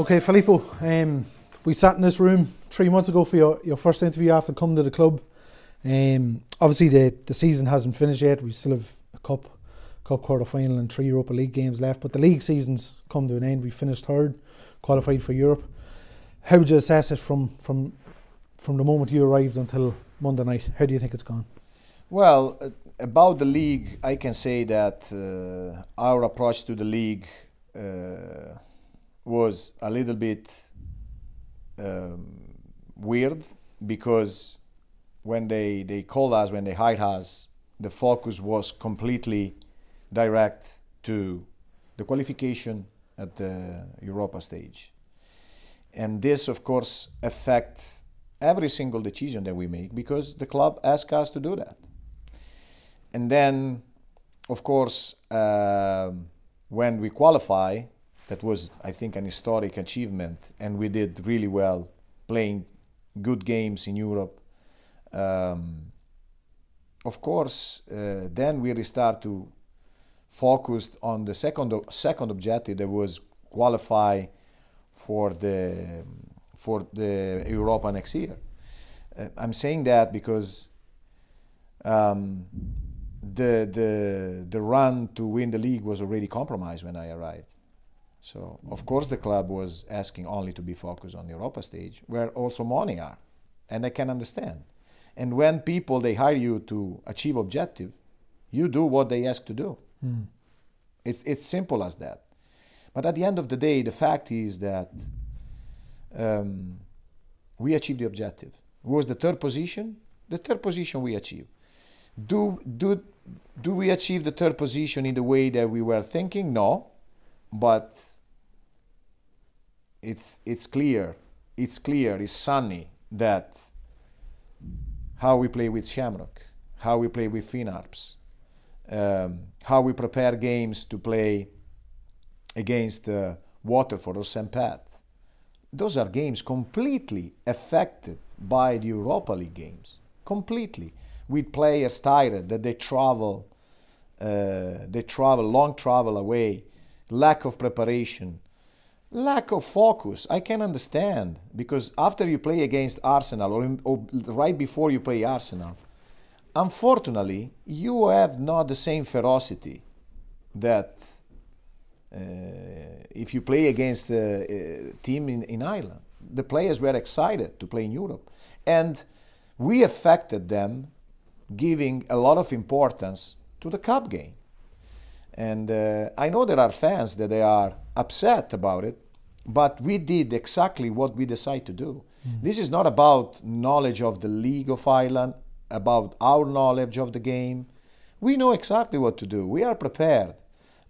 Okay, Filippo, um, we sat in this room three months ago for your, your first interview after coming to the club. Um, obviously, the, the season hasn't finished yet. We still have a cup, cup quarter final and three Europa League games left. But the league season's come to an end. We finished third, qualified for Europe. How would you assess it from from from the moment you arrived until Monday night? How do you think it's gone? Well, uh, about the league, I can say that uh, our approach to the league. Uh, was a little bit um, weird because when they, they called us, when they hired us, the focus was completely direct to the qualification at the Europa stage. And this, of course, affects every single decision that we make because the club asks us to do that. And then, of course, uh, when we qualify, that was, I think, an historic achievement, and we did really well playing good games in Europe. Um, of course, uh, then we restart to focus on the second second objective that was qualify for the for the Europa next year. Uh, I'm saying that because um, the the the run to win the league was already compromised when I arrived. So of course the club was asking only to be focused on the Europa stage, where also money are, and I can understand. And when people they hire you to achieve objective, you do what they ask to do. Mm. It's it's simple as that. But at the end of the day, the fact is that um, we achieved the objective. It was the third position. The third position we achieved. Do do do we achieve the third position in the way that we were thinking? No, but it's it's clear, it's clear, it's sunny that how we play with Shamrock, how we play with Finn Harps, um, how we prepare games to play against uh, Waterford or St. Pat. Those are games completely affected by the Europa League games, completely, with players tired that they travel, uh, they travel long travel away, lack of preparation lack of focus. I can understand because after you play against Arsenal or, or, right before you play Arsenal, unfortunately, you have not the same ferocity that uh, if you play against the uh, team in, in Ireland. The players were excited to play in Europe. And we affected them giving a lot of importance to the cup game. And uh, I know there are fans that they are upset about it, but we did exactly what we decided to do. Mm. This is not about knowledge of the League of Ireland, about our knowledge of the game. We know exactly what to do. We are prepared,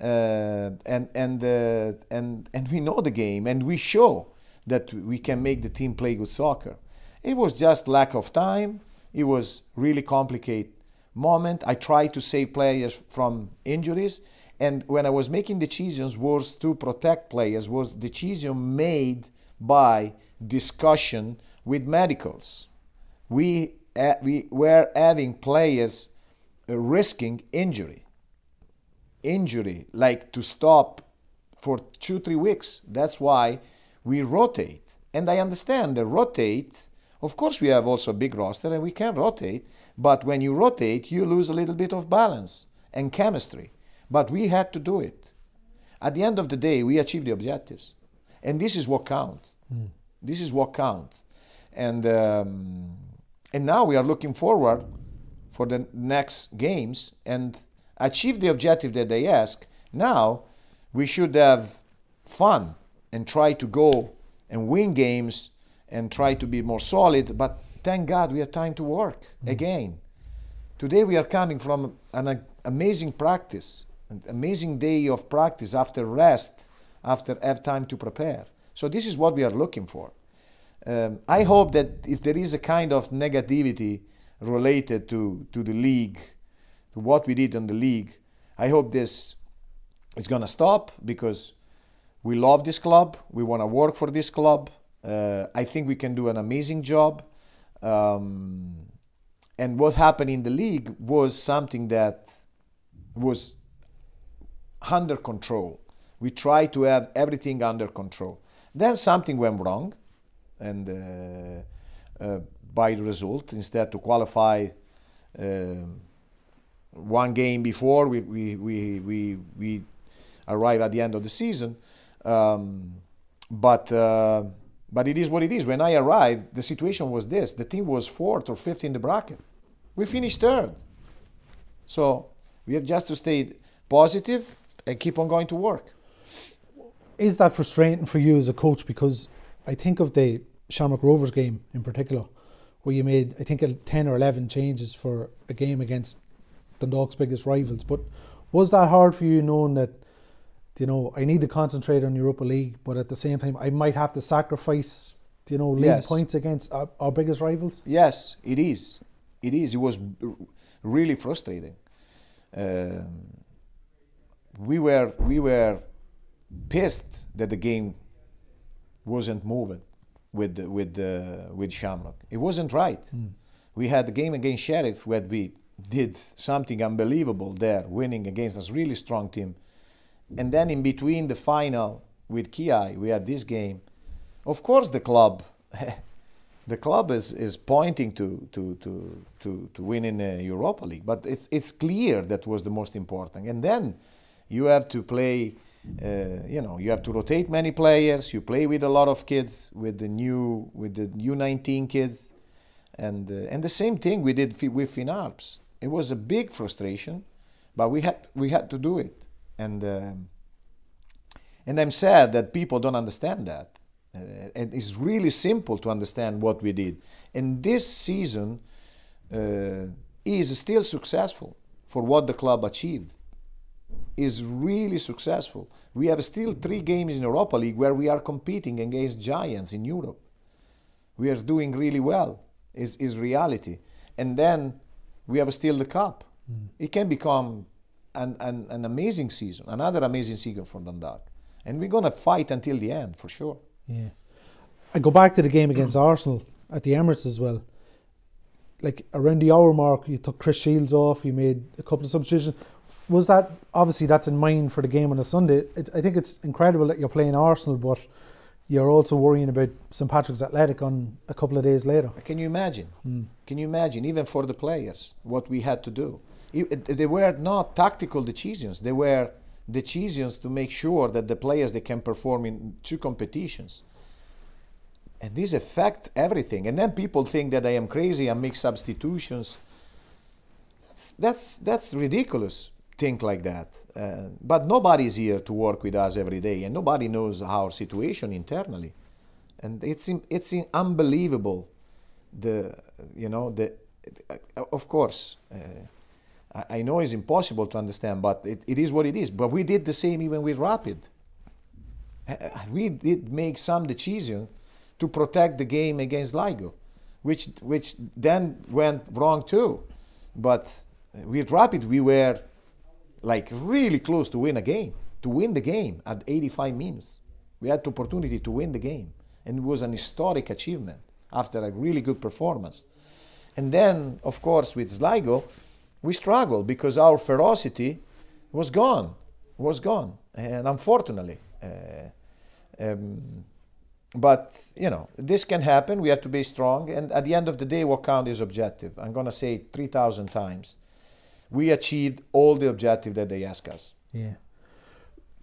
uh, and and uh, and and we know the game, and we show that we can make the team play good soccer. It was just lack of time. It was really complicated moment. I tried to save players from injuries and when I was making decisions was to protect players was decision made by discussion with medicals. We, uh, we were having players uh, risking injury. Injury, like to stop for two, three weeks. That's why we rotate. And I understand the rotate, of course, we have also a big roster and we can rotate, but when you rotate, you lose a little bit of balance and chemistry. But we had to do it. At the end of the day, we achieved the objectives. And this is what counts. Mm. This is what counts. And, um, and now we are looking forward for the next games and achieve the objective that they ask. Now we should have fun and try to go and win games and try to be more solid. But thank God we have time to work mm. again. Today we are coming from an amazing practice an amazing day of practice after rest, after have time to prepare. So this is what we are looking for. Um, I hope that if there is a kind of negativity related to, to the league, to what we did in the league, I hope this is going to stop because we love this club. We want to work for this club. Uh, I think we can do an amazing job. Um, and what happened in the league was something that was under control. We tried to have everything under control. Then something went wrong, and uh, uh, by the result, instead to qualify um, one game before we we, we, we, we arrive at the end of the season. Um, but uh, but it is what it is. When I arrived, the situation was this: the team was fourth or fifth in the bracket. We finished third. So we have just to stay positive and keep on going to work. Is that frustrating for you as a coach? Because I think of the Shamrock Rovers game in particular, where you made I think 10 or 11 changes for a game against Dundalk's biggest rivals. But was that hard for you knowing that you know I need to concentrate on Europa League, but at the same time I might have to sacrifice you know league yes. points against our, our, biggest rivals? Yes, it is. It is. It was really frustrating. Um, we were we were pissed that the game wasn't moving with with uh, with Shamrock. It wasn't right. Mm. We had the game against Sheriff where we did something unbelievable there, winning against a really strong team. And then in between the final with Kiai, we had this game. Of course, the club, the club is, is pointing to to to to, to win in the Europa League, but it's it's clear that was the most important. And then you have to play. Uh, you know, you have to rotate many players. You play with a lot of kids, with the new with the U19 kids, and uh, and the same thing we did with Finn Harps. It was a big frustration, but we had we had to do it, and uh, and I'm sad that people don't understand that. Uh, and it's really simple to understand what we did. And this season uh, is still successful for what the club achieved. Is really successful. We have still three games in Europa League where we are competing against giants in Europe. We are doing really well. Is is reality. And then we have still the cup. Mm. It can become an, an, an, amazing season, another amazing season for Dundalk. And we're going to fight until the end, for sure. Yeah. I go back to the game against Arsenal at the Emirates as well. Like around the hour mark, you took Chris Shields off, you made a couple of substitutions. Was that obviously that's in mind for the game on a Sunday? It, I think it's incredible that you're playing Arsenal, but you're also worrying about St Patrick's Athletic on a couple of days later. Can you imagine? Mm. Can you imagine, even for the players, what we had to do? They were not tactical decisions. They were decisions to make sure that the players they can perform in two competitions. And this affect everything. And then people think that I am crazy and make substitutions. That's that's, that's ridiculous think like that. Uh, but nobody is here to work with us every day, and nobody knows our situation internally. And it's it's unbelievable. The you know the uh, of course. Uh, I, know it's impossible to understand, but it, it is what it is. But we did the same even with Rapid. Uh, we did make some decision to protect the game against Sligo, which which then went wrong too. But with Rapid, we were like really close to win a game, to win the game at 85 minutes. We had the opportunity to win the game, and it was an historic achievement after a really good performance. And then, of course, with Sligo, we struggled because our ferocity was gone, was gone, and unfortunately. Uh, um, but you know this can happen. We have to be strong, and at the end of the day, what counts is objective. I'm gonna say it three thousand times we achieved all the objective that they asked us. Yeah.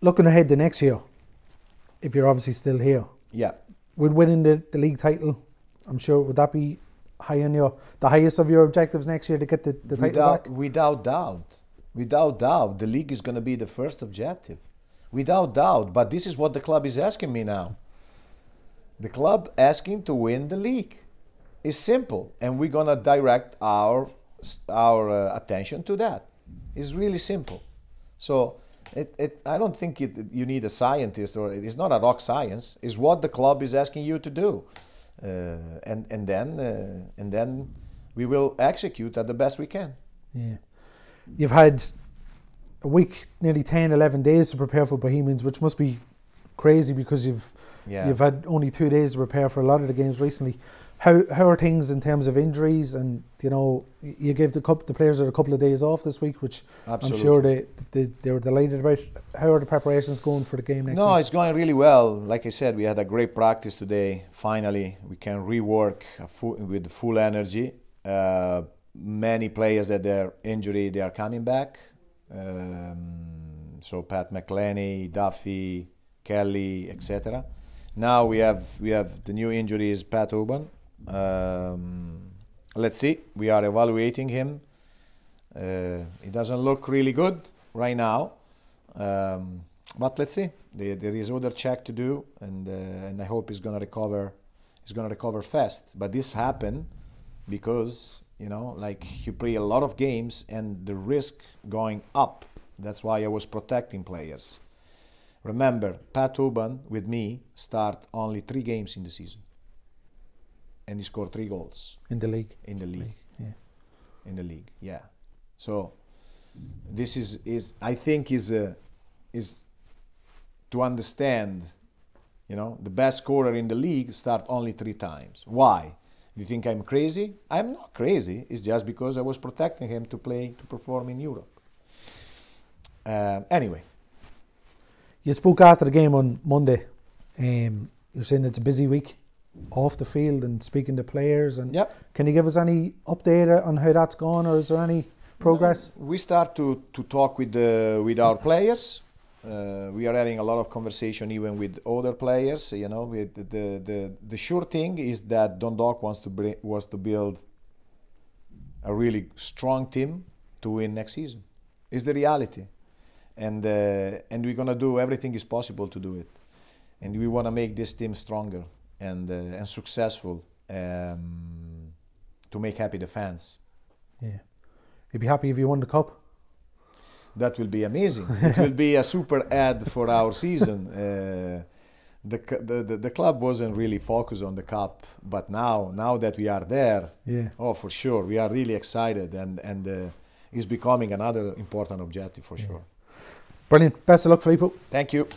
Looking ahead to next year, if you're obviously still here. Yeah. With winning the, the league title, I'm sure would that be high on your the highest of your objectives next year to get the, the title without, back? Without doubt. Without doubt. The league is gonna be the first objective. Without doubt. But this is what the club is asking me now. The club asking to win the league. It's simple. And we're gonna direct our our uh, attention to that. It's really simple. So it, it, I don't think it, you need a scientist or it's not a rock science. It's what the club is asking you to do, and and then uh, and then we will execute at the best we can. Yeah, you've had a week, nearly 10, 11 days to prepare for Bohemians, which must be crazy because you've yeah. you've had only two days to prepare for a lot of the games recently. How how are things in terms of injuries? And you know, you gave the couple, the players a couple of days off this week, which Absolutely. I'm sure they, they they were delighted about. How are the preparations going for the game next No, week? it's going really well. Like I said, we had a great practice today. Finally, we can rework a full, with full energy. Uh, many players that they're injury, they are coming back. Um, so Pat McEleney, Duffy, Kelly, etc. Now we have we have the new injury is Pat Hoban. Um, let's see. We are evaluating him. Uh, he doesn't look really good right now. Um, but let's see. There, is other check to do, and uh, and I hope he's gonna recover. He's gonna recover fast. But this happened because you know, like you play a lot of games, and the risk going up. That's why I was protecting players. Remember, Pat Hoban with me start only three games in the season, and he scored three goals in the league. in the league. Yeah. In the league, yeah. So this is is I think is uh, is to understand, you know, the best scorer in the league start only three times. Why? Do you think I'm crazy? I'm not crazy. It's just because I was protecting him to play to perform in Europe. Um, anyway, You spoke after the game on Monday. Um, you're saying it's a busy week off the field and speaking to players. And Yep. can you give us any update on how that's gone, or is there any progress? We start to, to talk with the, with our players. Uh, we are having a lot of conversation even with other players. You know, with the the, the, the sure thing is that Dundalk wants to bring, wants to build a really strong team to win next season. Is the reality, and uh, and we're gonna do everything is possible to do it, and we want to make this team stronger and uh, and successful um, to make happy the fans. Yeah. You'd be happy if you won the cup. That will be amazing. it will be a super ad for our season. Uh, the, the, the club wasn't really focused on the cup, but now now that we are there, Yeah. oh for sure, we are really excited, and and uh, it's becoming another important objective for sure. Brilliant. Best of luck, Filippo. Thank you.